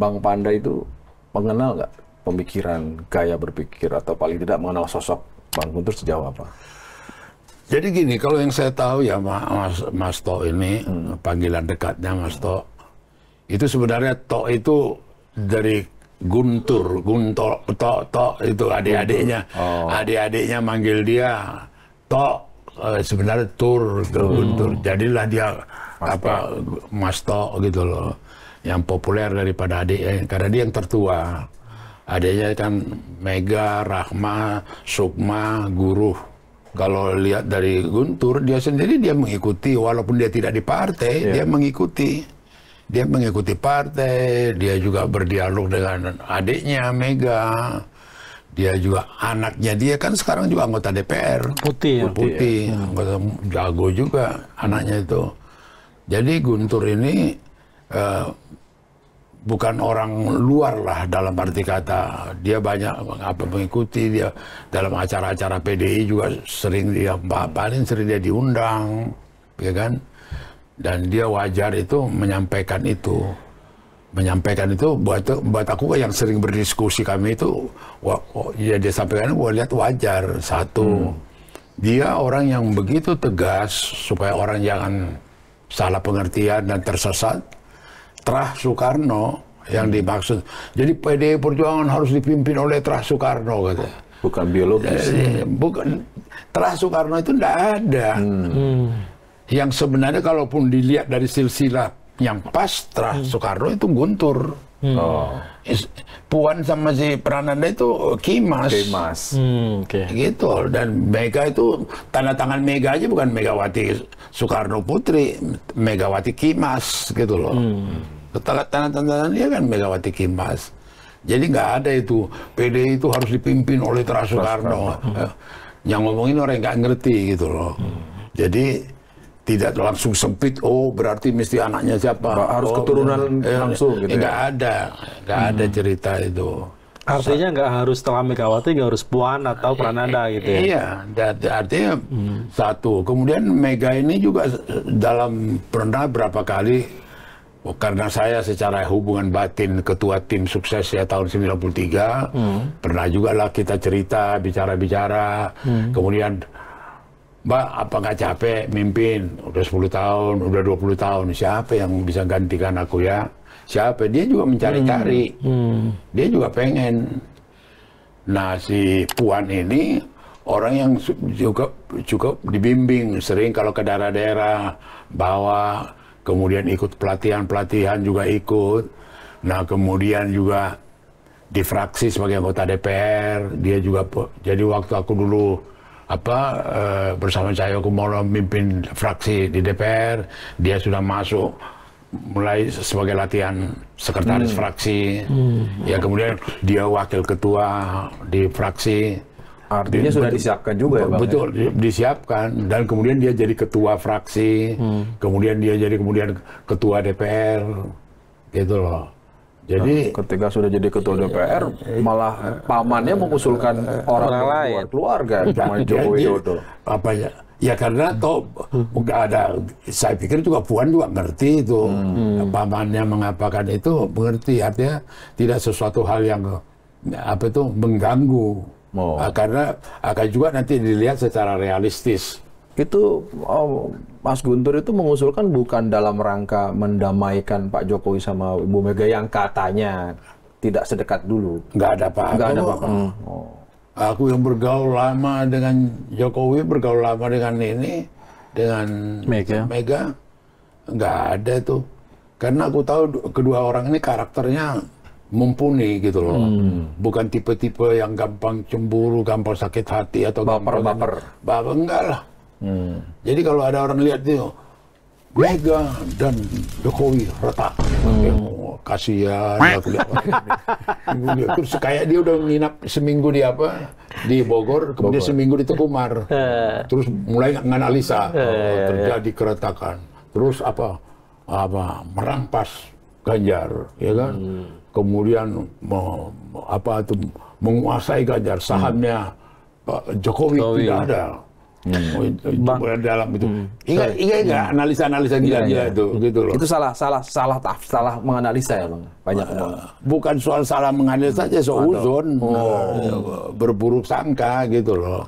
Bang Panda itu mengenal nggak pemikiran, gaya berpikir, atau paling tidak mengenal sosok Bang Guntur sejauh apa? Jadi gini, kalau yang saya tahu ya Mas, Mas To ini, panggilan dekatnya Mas To, itu sebenarnya To itu dari Guntur, Guntur, To, To itu adik-adiknya. Adik-adiknya manggil dia To, eh, sebenarnya Tur ke Guntur. Jadilah dia apa Mas To gitu loh. Yang populer daripada adiknya, karena dia yang tertua. Adiknya kan Mega, Rahma, Sukma, Guru. Kalau lihat dari Guntur, dia sendiri dia mengikuti, walaupun dia tidak di partai, dia mengikuti. Dia mengikuti partai, dia juga berdialog dengan adiknya Mega. Dia juga anaknya dia kan sekarang juga anggota DPR. Putih ya? Putih, anggota jago juga anaknya itu. Jadi Guntur ini eh, bukan orang luar lah dalam arti kata dia banyak apa mengikuti dia. Dalam acara-acara PDI juga sering dia paling sering dia diundang ya kan? Dan dia wajar itu menyampaikan itu. Menyampaikan itu buat buat aku yang sering berdiskusi kami itu wah, oh, ya dia sampaikan gue lihat wajar. Satu dia orang yang begitu tegas supaya orang jangan salah pengertian dan tersesat Terah Soekarno yang dimaksud. Jadi PDI Perjuangan harus dipimpin oleh Terah Soekarno kata. Bukan biologis. Jadi, bukan Terah Soekarno itu tidak ada. Yang sebenarnya kalaupun dilihat dari silsilah yang pas Terah Soekarno itu Guntur. Oh, Is- Puan sama si Prananda itu Kimas. Kemas. Hmm, oke. Gitu dan Mega itu tanda tangan Mega aja bukan Megawati Soekarno Putri, Megawati Kimas gitu loh. Tanda tanda tangan dia kan Megawati Kimas. Jadi nggak ada itu PDI itu harus dipimpin oleh Terah Soekarno. Eh, Yang ngomongin orang yang nggak ngerti gitu loh. Jadi tidak langsung sempit. Oh berarti mesti anaknya siapa? Nggak harus Oh, keturunan eh, langsung gitu eh, ya? Ada, nggak ada cerita itu. Artinya nggak harus setelah Megawati, nggak harus Puan atau Prananda gitu ya? Iya, artinya satu. Kemudian Mega ini juga dalam pernah berapa kali oh, karena saya secara hubungan batin ketua tim sukses ya tahun 93 pernah juga lah kita cerita bicara-bicara kemudian Mbak apa nggak capek? Mimpin. Udah 10 tahun udah 20 tahun. Siapa yang bisa gantikan aku ya? Siapa? Dia juga mencari-cari. Dia juga pengen. Nah si Puan ini orang yang juga juga dibimbing. Sering kalau ke daerah-daerah bawa kemudian ikut pelatihan-pelatihan juga ikut. Nah kemudian juga di fraksi sebagai anggota DPR dia juga jadi waktu aku dulu apa eh, bersama saya aku mau memimpin fraksi di DPR dia sudah masuk mulai sebagai latihan sekretaris fraksi. Ya kemudian dia wakil ketua di fraksi. Artinya sudah disiapkan juga ya Bang? betul di- disiapkan. Dan kemudian dia jadi ketua fraksi. Kemudian dia jadi kemudian ketua DPR gitu loh jadi Ketika sudah jadi ketua DPR, malah pamannya mengusulkan orang, Orang lain. luar keluarga cuma dia- Joko dia- Widodo. apa ya? Ya karena toh nggak ada saya pikir juga Puan juga ngerti itu. Pamannya mengatakan itu mengerti. Artinya tidak sesuatu hal yang apa itu mengganggu. Oh. Ah, karena akan juga nanti dilihat secara realistis Itu oh, Mas Guntur itu mengusulkan bukan dalam rangka mendamaikan Pak Jokowi sama Ibu Mega yang katanya tidak sedekat dulu. nggak ada apa-apa Nggak ada apa-apa. Oh. Aku yang bergaul lama dengan Jokowi, bergaul lama dengan ini, dengan Mega. Mega, nggak ada tuh. Karena aku tahu du- kedua orang ini karakternya mumpuni gitu loh. Bukan tipe-tipe yang gampang cemburu, gampang sakit hati atau Baper, gampang baper. Baper enggak lah. Hmm. Jadi kalau ada orang lihat itu Mega dan Jokowi retak. Ya, oh, kasihan aku lihat. Terus kayak dia udah nginap seminggu di apa di Bogor, kemudian seminggu di Tekumar. Terus mulai nganalisa oh, terjadi keretakan. Terus apa apa merampas Ganjar, ya kan? Kemudian me- apa itu menguasai Ganjar sahamnya Pak Jokowi, Jokowi. tidak ada. Oh, itu, itu Bang. dalam itu. Ingat, ingat nggak analisa-analisa gila-gila Iya, itu, gitu loh. Itu salah salah salah taf, salah menganalisa ya bang. Banyak bang. Bukan soal salah menganalisa saja, seuzon, Oh. eh, berburuk sangka gitu loh.